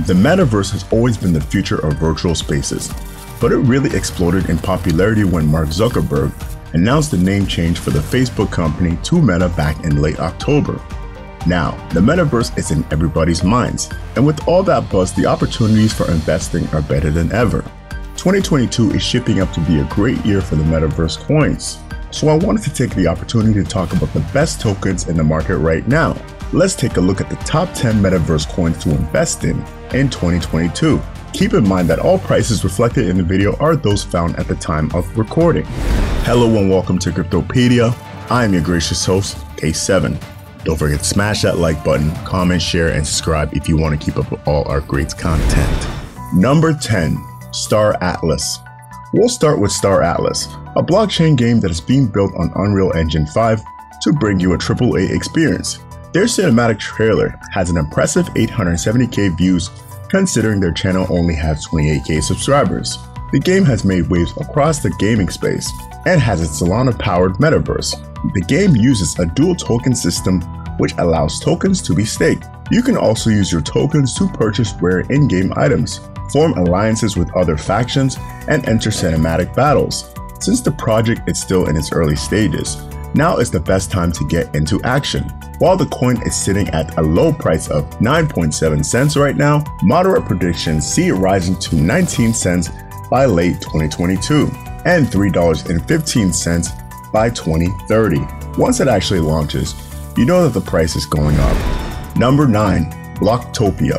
The metaverse has always been the future of virtual spaces, but it really exploded in popularity when Mark Zuckerberg announced the name change for the Facebook company to Meta back in late October. Now, the metaverse is in everybody's minds, and with all that buzz, the opportunities for investing are better than ever. 2022 is shaping up to be a great year for the metaverse coins. So I wanted to take the opportunity to talk about the best tokens in the market right now. Let's take a look at the top 10 metaverse coins to invest in in 2022. Keep in mind that all prices reflected in the video are those found at the time of recording. Hello and welcome to Cryptopedia. I am your gracious host, K7. Don't forget to smash that like button, comment, share, and subscribe if you want to keep up with all our great content. Number 10, Star Atlas. We'll start with Star Atlas, a blockchain game that is being built on Unreal Engine 5 to bring you a AAA experience. Their cinematic trailer has an impressive 870k views considering their channel only has 28k subscribers. The game has made waves across the gaming space and has its Solana powered metaverse. The game uses a dual token system which allows tokens to be staked. You can also use your tokens to purchase rare in-game items, form alliances with other factions, and enter cinematic battles. Since the project is still in its early stages, now is the best time to get into action. While the coin is sitting at a low price of 9.7 cents right now, moderate predictions see it rising to 19 cents by late 2022 and $3.15 by 2030. Once it actually launches, you know that the price is going up. Number 9. Blocktopia.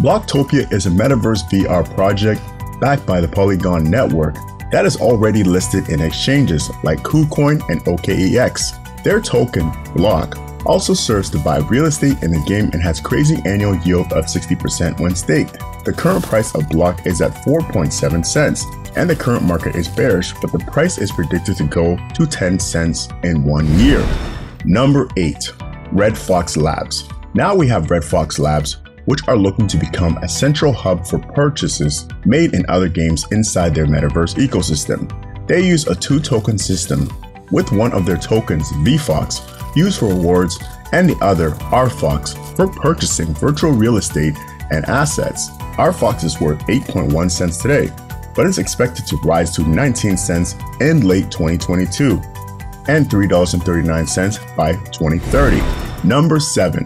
Blocktopia is a metaverse VR project backed by the Polygon network that is already listed in exchanges like KuCoin and OKEX. Their token, Block, also serves to buy real estate in the game and has crazy annual yield of 60% when staked. The current price of Block is at 4.7 cents, and the current market is bearish, but the price is predicted to go to 10 cents in one year. Number 8. Red Fox Labs. Now we have Red Fox Labs, which are looking to become a central hub for purchases made in other games inside their metaverse ecosystem. They use a two token system, with one of their tokens, VFox, used for rewards and the other, RFox, for purchasing virtual real estate and assets. RFox is worth 8.1 cents today, but is expected to rise to 19 cents in late 2022 and $3.39 by 2030. Number 7.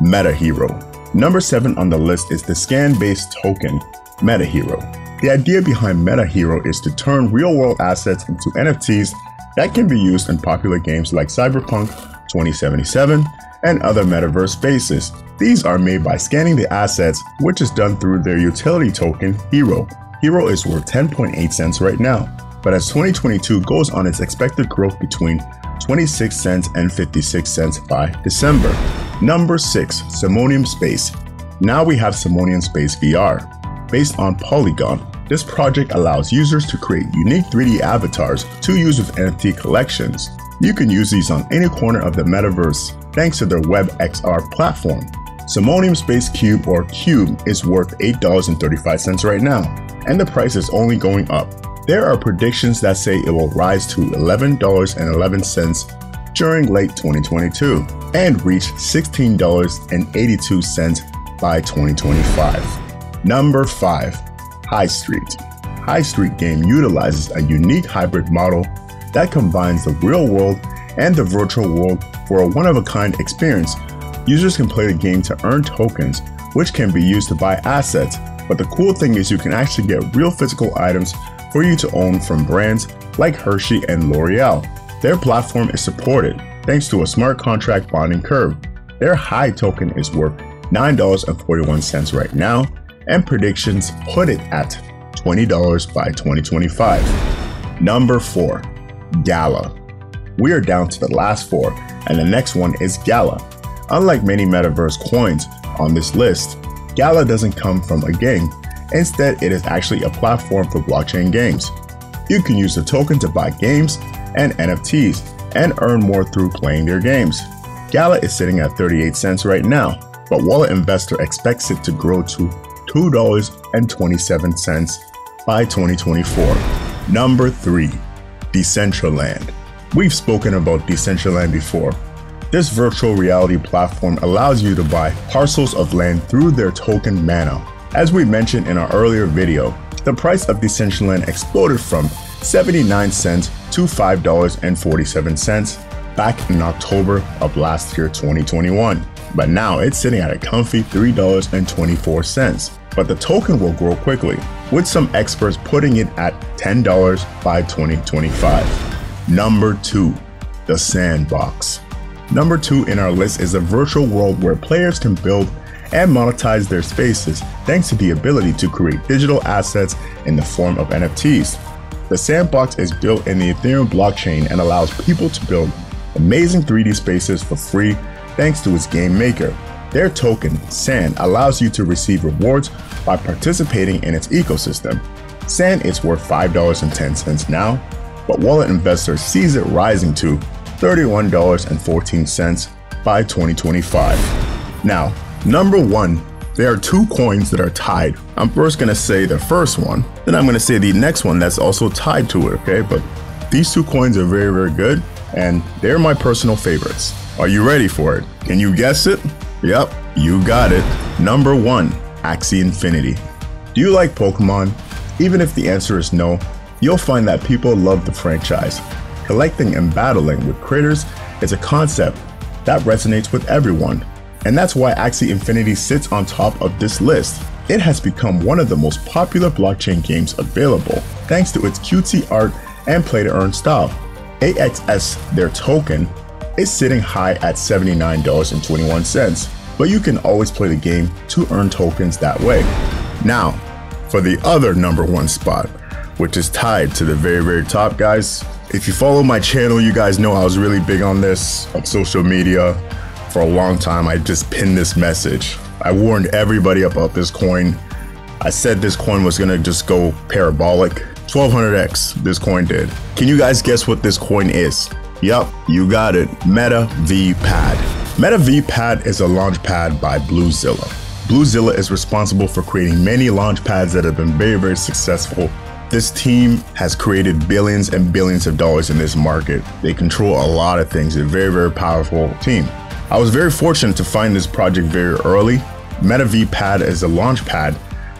MetaHero. Number 7 on the list is the scan-based token, MetaHero. The idea behind MetaHero is to turn real-world assets into NFTs that can be used in popular games like Cyberpunk 2077 and other metaverse spaces. These are made by scanning the assets, which is done through their utility token, Hero. Hero is worth 10.8 cents right now, but as 2022 goes on its expected growth between 26 cents and 56 cents by December. Number 6. Somnium Space. Now we have Somnium Space VR. Based on Polygon, this project allows users to create unique 3D avatars to use with NFT collections. You can use these on any corner of the metaverse thanks to their WebXR platform. Somnium Space Cube or Cube is worth $8.35 right now, and the price is only going up. There are predictions that say it will rise to $11.11 during late 2022 and reach $16.82 by 2025. Number 5. Highstreet. High Street game utilizes a unique hybrid model that combines the real world and the virtual world for a one-of-a-kind experience. Users can play the game to earn tokens, which can be used to buy assets, but the cool thing is you can actually get real physical items for you to own from brands like Hershey and L'Oreal. Their platform is supported thanks to a smart contract bonding curve. Their high token is worth $9.41 right now, and predictions put it at $20 by 2025. Number 4. Gala. We are down to the last four, and the next one is Gala. Unlike many metaverse coins on this list, Gala doesn't come from a game Instead, it is actually a platform for blockchain games. You can use the token to buy games and NFTs and earn more through playing their games. Gala is sitting at 38 cents right now, but Wallet Investor expects it to grow to $2.27 by 2024. Number 3. Decentraland. We've spoken about Decentraland before. This virtual reality platform allows you to buy parcels of land through their token Mana As we mentioned in our earlier video, the price of Decentraland exploded from 79 cents to $5.47 back in October of last year 2021. But now it's sitting at a comfy $3.24. But the token will grow quickly, with some experts putting it at $10 by 2025. Number 2. The Sandbox. Number 2 in our list is a virtual world where players can build and monetize their spaces thanks to the ability to create digital assets in the form of NFTs. The Sandbox is built in the Ethereum blockchain and allows people to build amazing 3D spaces for free thanks to its game maker. Their token, SAND, allows you to receive rewards by participating in its ecosystem. SAND is worth $5.10 now, but wallet investors sees it rising to $31.14 by 2025. Now, number one, there are two coins that are tied. I'm first gonna say the first one, then I'm gonna say the next one that's also tied to it, okay? But these two coins are very, very good and they're my personal favorites. Are you ready for it? Can you guess it? Yep, you got it. Number one, Axie Infinity. Do you like Pokemon? Even if the answer is no, you'll find that people love the franchise. Collecting and battling with critters is a concept that resonates with everyone, and that's why Axie Infinity sits on top of this list. It has become one of the most popular blockchain games available, thanks to its cutesy art and play to earn style. AXS, their token, is sitting high at $79.21, but you can always play the game to earn tokens that way. Now, for the other number one spot, which is tied to the very, very top, guys. If you follow my channel, you guys know I was really big on this on social media for a long time. I just pinned this message. I warned everybody about this coin. I said this coin was gonna just go parabolic. 1200x, this coin did. Can you guys guess what this coin is? Yup, you got it. Meta V Pad. Meta V Pad is a launch pad by Bluezilla. Bluezilla is responsible for creating many launch pads that have been very, very successful. This team has created billions and billions of dollars in this market. They control a lot of things. They're a very, very powerful team. I was very fortunate to find this project very early. MetaV Pad is a launch pad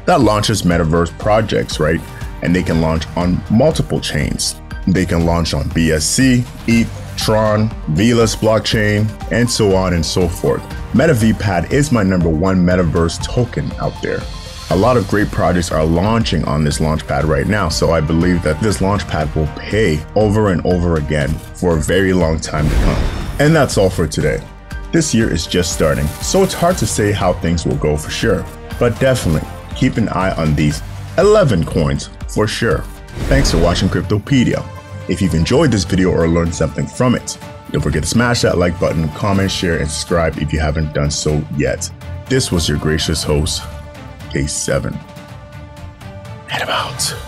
that launches metaverse projects, right? and they can launch on multiple chains. They can launch on BSC, ETH, Tron, Velas blockchain, and so on and so forth. MetaVPad is my number one metaverse token out there. A lot of great projects are launching on this launchpad right now, so I believe that this launchpad will pay over and over again for a very long time to come. And that's all for today. This year is just starting, so it's hard to say how things will go for sure, but definitely keep an eye on these 11 coins for sure. Thanks for watching Cryptopedia. If you've enjoyed this video or learned something from it, don't forget to smash that like button, comment, share, and subscribe if you haven't done so yet. This was your gracious host, K7. And about.